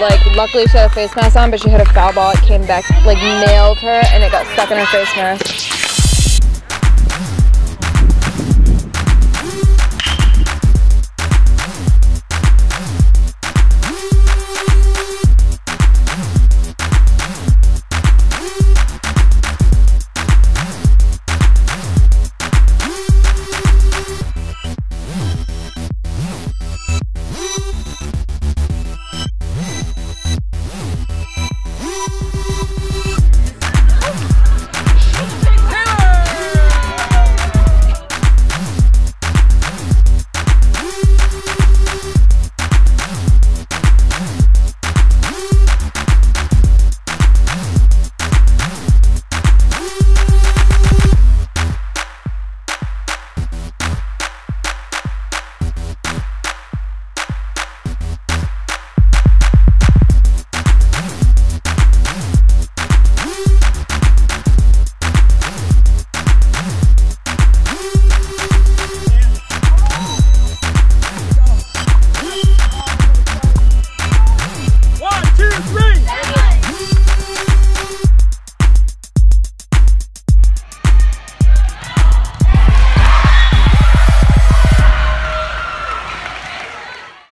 Like, luckily she had a face mask on, but she hit a foul ball. It came back, like nailed her, and it got stuck in her face mask.